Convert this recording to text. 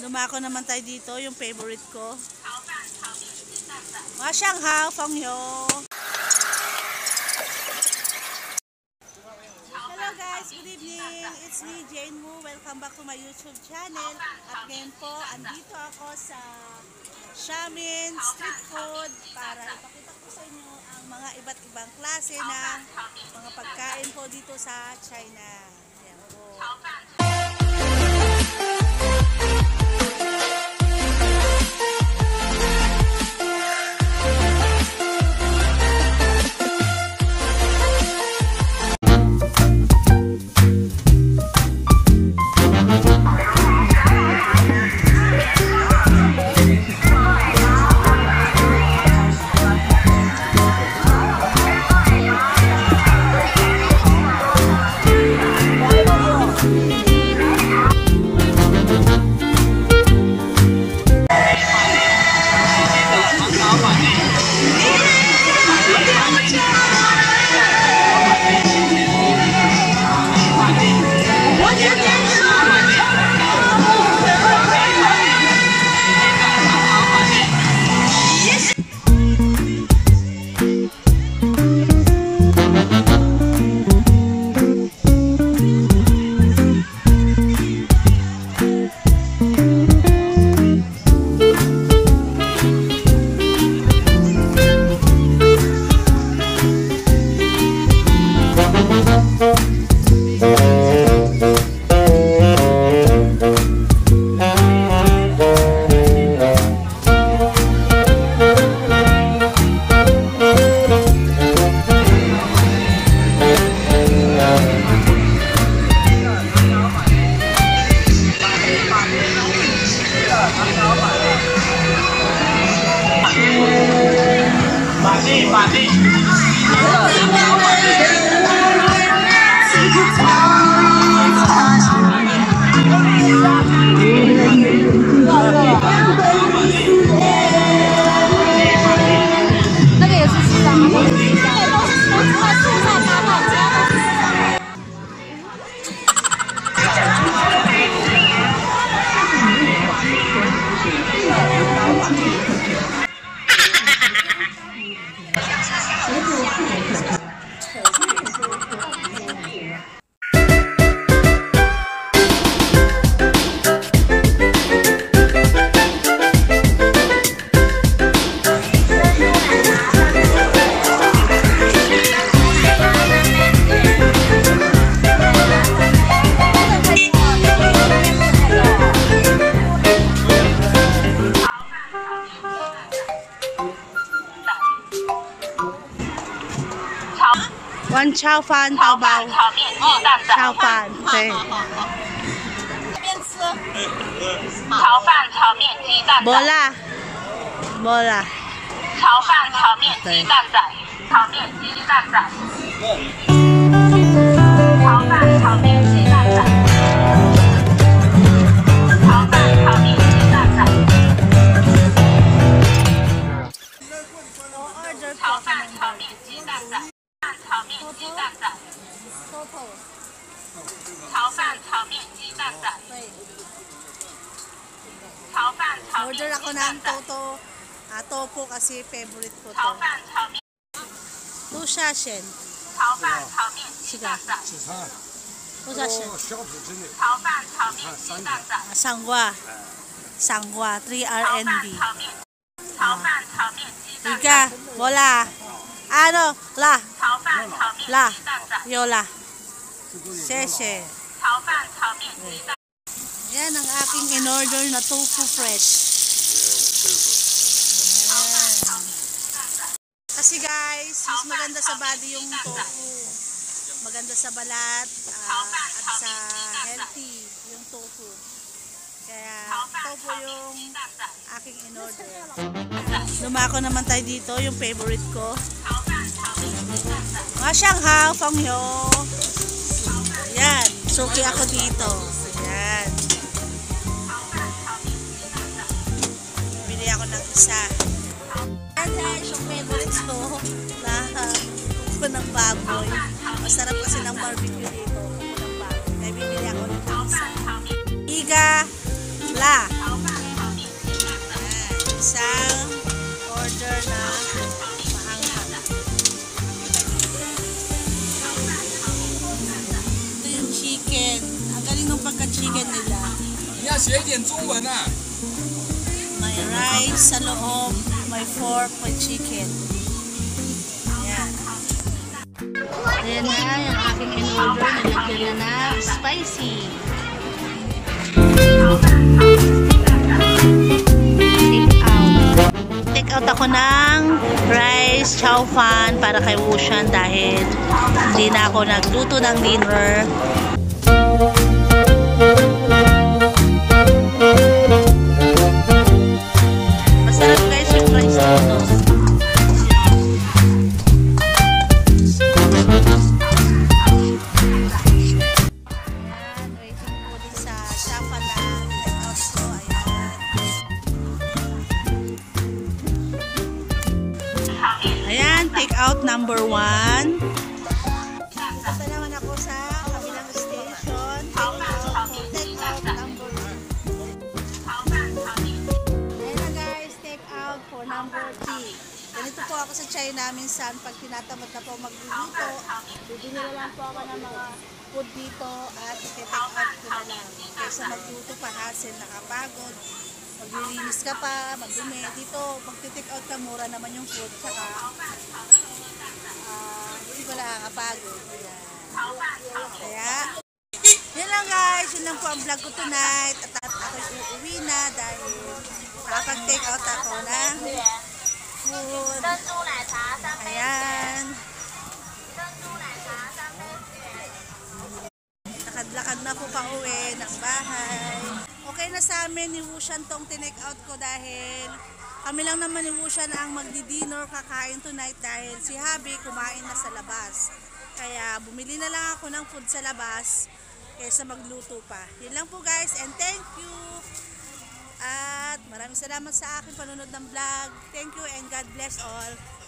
Lumako naman tayo dito, yung favorite ko. Mga Shanghai, Fong Yo. Hello guys, good evening. It's me, Jane Wu. Welcome back to my YouTube channel. At ngayon po, andito ako sa Shamin Street Food para ipakita ko sa inyo ang mga iba't ibang klase ng mga pagkain po dito sa China. Ayan po. 你明明知道我包房的。Bao. 炒面鸡蛋仔，Chow fan, okay. 炒饭炒面鸡蛋仔，Bola. Bola. 炒饭炒面鸡蛋仔，炒面鸡蛋仔，炒饭炒面 Order ako ng toto, uh, topo kasi favorite ko to. Tu shashen. Siga. Tu shashen. Sangwa. Sangwa, 3RNB. Uh, Ika, bola. Ano, la. La. Yola. 谢谢。Yan ang aking in-order na tofu fresh. Yan. Kasi guys, mas maganda sa body yung tofu. Maganda sa balat ah, at sa healthy yung tofu. Kaya tofu yung aking in-order. Lumako naman tayo dito, yung favorite ko. Mga Shanghai, Fong Yo. Yan, suki ako dito. barbecue dito. Ng bago. Kaya bibili ako ng isa. Iga la. Ayan. Isang order na maanghang. Ito yung chicken. Ang galing ng pagka-chicken nila. Yeah, 学一点中文啊！May rice sa loob, may pork, may chicken. Ayan na, yung aking in-order, nilagyan na na spicy. Take out. Take out ako ng rice, chow fan para kay Wushan dahil hindi na ako nagluto ng dinner. Sa China minsan pag tinatamad na po magluluto. Bibili na lang po ako ng mga food dito at i-take out ko na lang. Kaysa magluto pa hassle, nakapagod. Maglilinis ka pa, magdumi. Dito, pag take out ka, mura naman yung food. Saka, ah, hindi ko nakakapagod. Kaya, yun lang guys, yun lang po ang vlog ko tonight. At, at ako'y uuwi na dahil nakapag-take out ako ng food. Ayan. Lakad-lakad na po pa uwi ng bahay. Okay na sa amin ni Wushan tong tinake out ko dahil kami lang naman ni Wushan ang magdi-dinner kakain tonight dahil si Habi kumain na sa labas. Kaya bumili na lang ako ng food sa labas kaysa magluto pa. Yun lang po guys and thank you. At maraming salamat sa akin panunod ng vlog. Thank you and God bless all.